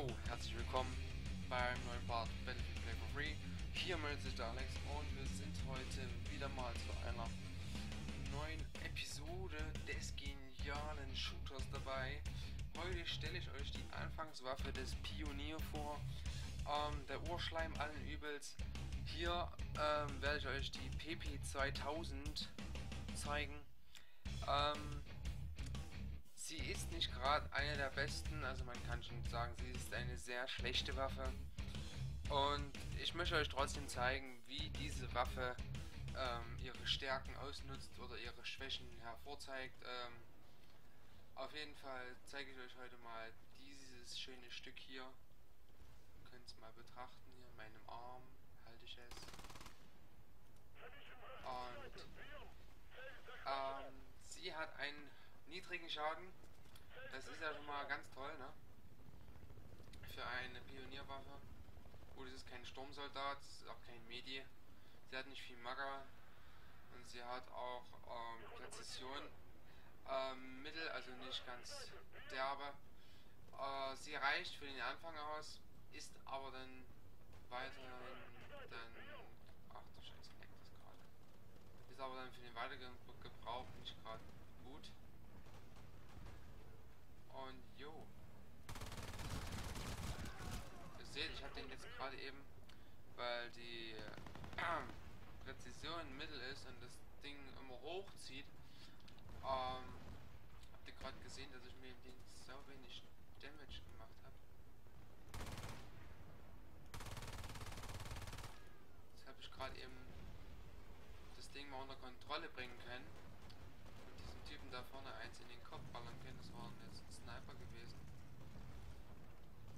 Jo, herzlich willkommen beim neuen Part Battlefield Play for Free. Hier meldet sich der Alex und wir sind heute wieder mal zu einer neuen Episode des genialen Shooters dabei. Heute stelle ich euch die Anfangswaffe des Pionier vor, ähm, der Urschleim allen Übels. Hier ähm, werde ich euch die PP2000 zeigen. Ähm, Sie ist nicht gerade eine der besten, also man kann schon sagen, sie ist eine sehr schlechte Waffe. Und ich möchte euch trotzdem zeigen, wie diese Waffe ähm, ihre Stärken ausnutzt oder ihre Schwächen hervorzeigt. Ähm, auf jeden Fall zeige ich euch heute mal dieses schöne Stück hier. Ihr könnt es mal betrachten, hier in meinem Arm halte ich es. Und ähm, sie hat einen niedrigen Schaden. Das ist ja schon mal ganz toll, ne? Für eine Pionierwaffe. Gut, es ist kein Sturmsoldat, es ist auch kein Medi. Sie hat nicht viel Magger und sie hat auch ähm, Präzision ähm, Mittel, also nicht ganz derbe. Äh, sie reicht für den Anfang aus, ist aber dann weiterhin dann. Ach du Scheiße, das gerade. Ist aber dann für den weiteren Gebrauch nicht gerade gut. Und jo. Ihr seht, ich habe den jetzt gerade eben, weil die äh, Präzision mittel ist und das Ding immer hochzieht. Ähm, habt ihr gerade gesehen, dass ich mir den so wenig Damage gemacht habe? Jetzt habe ich gerade eben das Ding mal unter Kontrolle bringen können Typen da vorne eins in den Kopf ballern können. Das war jetzt ein Sniper gewesen.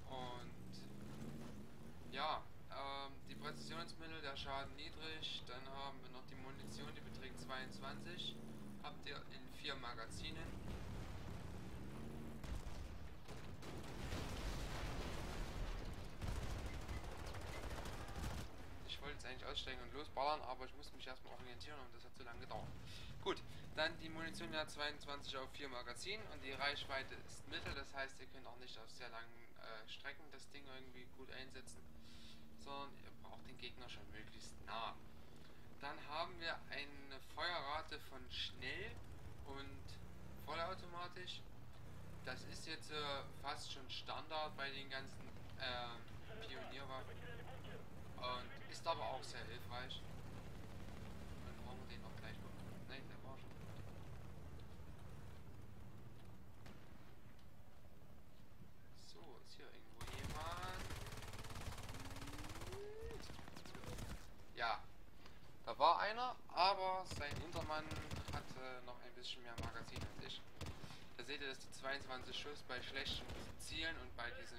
Und ja, ähm, die Präzisionsmittel, der Schaden niedrig. Dann haben wir noch die Munition, die beträgt 22. Habt ihr in vier Magazinen. wollte jetzt eigentlich aussteigen und losballern, aber ich musste mich erstmal orientieren und das hat zu lange gedauert. Gut, dann die Munition hat 22 auf 4 Magazin und die Reichweite ist mittel, das heißt, ihr könnt auch nicht auf sehr langen äh, Strecken das Ding irgendwie gut einsetzen, sondern ihr braucht den Gegner schon möglichst nah. Dann haben wir eine Feuerrate von schnell und vollautomatisch. Das ist jetzt äh, fast schon Standard bei den ganzen äh, Pionierwaffen. Und ist aber auch sehr hilfreich. Dann brauchen wir den auch gleich noch. Nein, der war schon. So, ist hier irgendwo jemand. Ja, da war einer, aber Hintermann hatte noch ein bisschen mehr Magazin als ich. Da seht ihr, dass die 22 Schuss bei schlechten Zielen und bei diesem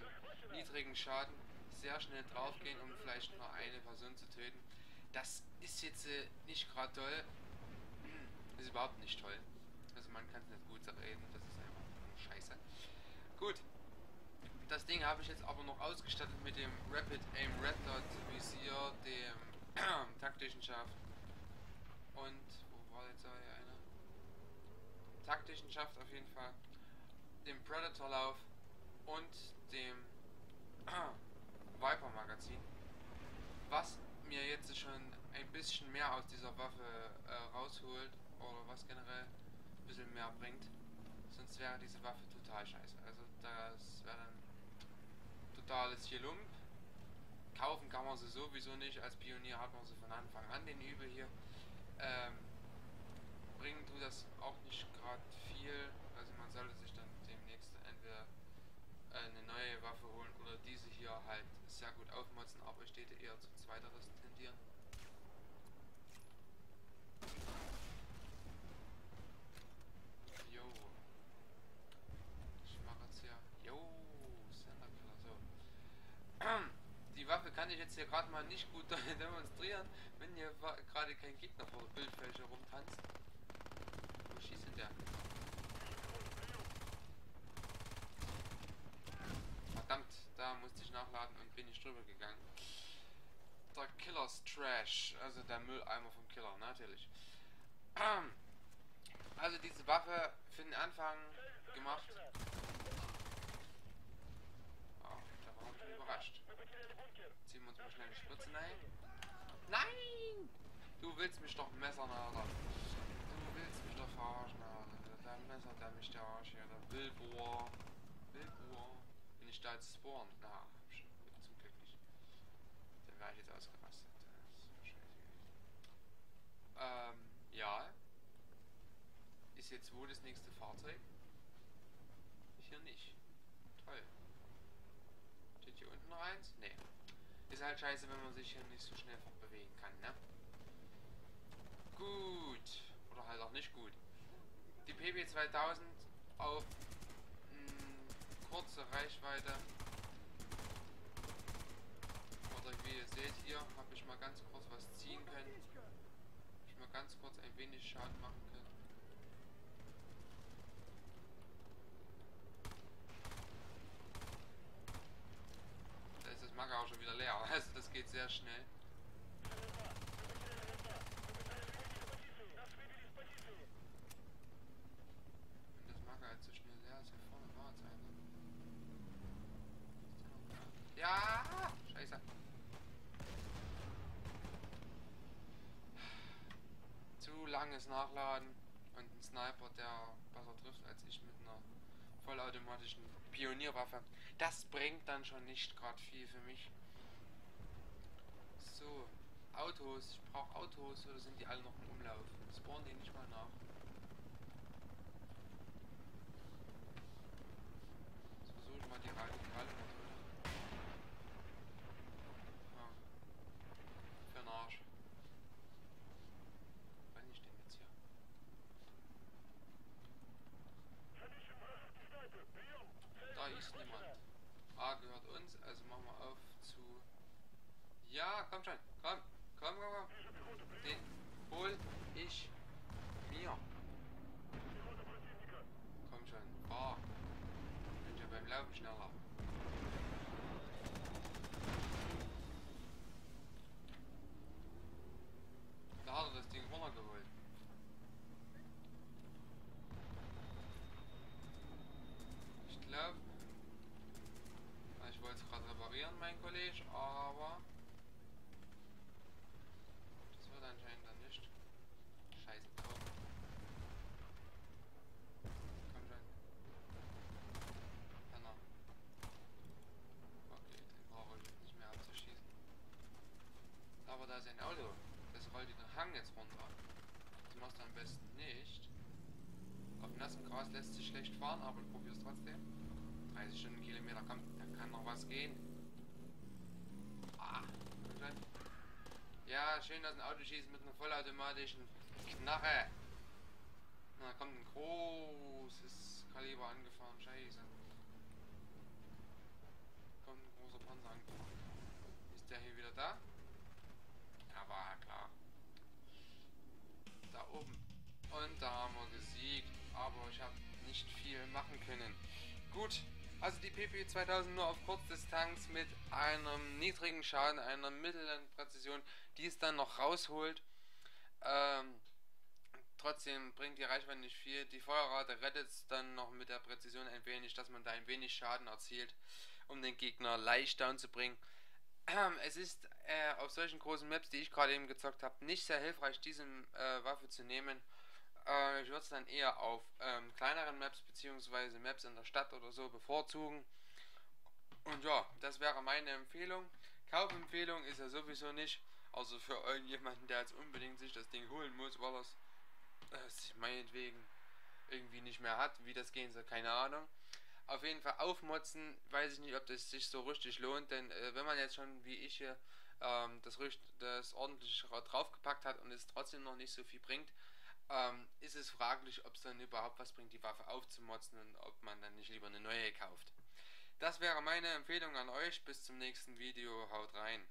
niedrigen Schaden sehr schnell draufgehen, um vielleicht nur eine Person zu töten. Das ist jetzt äh, nicht gerade toll. Ist überhaupt nicht toll. Also man kann es nicht gut reden, das ist einfach nur scheiße. Gut. Das Ding habe ich jetzt aber noch ausgestattet mit dem Rapid Aim Red Dot Visier, dem taktischen Schaft. Und, war jetzt hier einer? Taktischen Schaft auf jeden Fall. Dem Predator Lauf und dem Viper Magazin. Was mir jetzt schon ein bisschen mehr aus dieser Waffe äh, rausholt oder was generell ein bisschen mehr bringt. Sonst wäre diese Waffe total scheiße. Also das wäre dann totales Lump. Kaufen kann man sie sowieso nicht. Als Pionier hat man sie von Anfang an den Übel hier. Ähm, bringen tut das auch nicht gerade viel. Also man sollte sich dann demnächst entweder eine neue Waffe holen oder diese hier halt sehr gut aufmotzen, aber ich stehe eher zu zweiteres tendieren. Jo. Ich mache jetzt hier. Jo, Senderkiller, so. Die Waffe kann ich jetzt hier gerade mal nicht gut demonstrieren, wenn hier gerade kein Gegner vor der Bildfläche rumtanzt. Der? Verdammt, da musste ich nachladen und bin ich drüber gegangen. Der Killer's Trash, also der Mülleimer vom Killer, natürlich. Also diese Waffe für den Anfang gemacht. Oh, da schieben wir uns mal schnell eine Spritze rein. Nein! Du willst mich doch messern, Alter. Doch verarschen, Alter. Der Messer, der mich der Arsch hier. Der Wildbohr. Wildbohr. Bin ich da jetzt spawn? Na, zum Glück nicht. Der wäre ich jetzt ausgerastet. Das ist scheiße gewesen. Ähm, ja. Ist jetzt wo das nächste Fahrzeug? Hier nicht. Toll. Steht hier unten eins? Nee. Ist halt scheiße, wenn man sich hier nicht so schnell fortbewegen kann, ne? Gut. Oder halt auch nicht gut. Die PB2000 auf mh, hm, kurze Reichweite. Oder wie ihr seht hier, habe ich mal ganz kurz was ziehen können. Hab ich mal ganz kurz ein wenig Schaden machen können. Mager auch schon wieder leer. Also das geht sehr schnell. Wenn das Mager halt so schnell leer ist, hier vorne war es einfach. Ja! Scheiße. Zu langes Nachladen und ein Sniper, der besser trifft als ich mit einer vollautomatischen Pionierwaffe. Das bringt dann schon nicht gerade viel für mich. So, Autos. Ich brauche Autos oder sind die alle noch im Umlauf? Spawnen die nicht mal nach? Versuche ich mal die radikale Methode. Ah. Für den Arsch. Wann ich denn jetzt hier? Da ist niemand. A gehört uns, also machen wir auf zu... Ja, komm schon, komm, komm, komm, komm. Den hol ich mir. Komm schon, fahr. Bin ja beim Laufen schneller. Da hat er das Ding runtergeholt. Ich glaube, ich wollte es gerade reparieren, mein Kollege, aber das wird anscheinend dann nicht. Scheiße, komm. Komm schon. Penner. Okay, den brauche ich nicht mehr abzuschießen. Aber da ist ein Auto. Das rollt den Hang jetzt runter. Das machst du am besten nicht. Auf nassem Gras lässt sich schlecht fahren, aber ich probiere es trotzdem. 30 Stundenkilometer, komm, da kann noch was gehen. Ah, ja, schön, dass ein Auto schießt mit einer vollautomatischen Knarre. Na, kommt ein großes Kaliber angefahren, scheiße. Kommt ein großer Panzer angefahren. Ist der hier wieder da? Ja, klar. Da oben. Und da haben wir gesiegt. Aber ich habe nicht viel machen können. Gut, also die PP 2000 nur auf Kurzdistanz mit einem niedrigen Schaden, einer mittleren Präzision, die es dann noch rausholt. Ähm, trotzdem bringt die Reichweite nicht viel. Die Feuerrate rettet es dann noch mit der Präzision ein wenig, dass man da ein wenig Schaden erzielt, um den Gegner leicht down zu bringen. Ähm, es ist äh, auf solchen großen Maps, die ich gerade eben gezockt habe, nicht sehr hilfreich, diese äh, Waffe zu nehmen äh, ich würde es dann eher auf ähm, kleineren Maps bzw. Maps in der Stadt oder so bevorzugen. Und ja, das wäre meine Empfehlung. Kaufempfehlung ist ja sowieso nicht. Also für irgendjemanden, der jetzt unbedingt sich das Ding holen muss, weil er es äh, meinetwegen irgendwie nicht mehr hat. Wie das gehen soll, keine Ahnung. Auf jeden Fall aufmotzen, weiß ich nicht, ob das sich so richtig lohnt, denn äh, wenn man jetzt schon wie ich hier ähm, das, das ordentliche draufgepackt hat und es trotzdem noch nicht so viel bringt, ähm, ist es fraglich, ob es dann überhaupt was bringt, die Waffe aufzumotzen und ob man dann nicht lieber eine neue kauft. Das wäre meine Empfehlung an euch. Bis zum nächsten Video. Haut rein.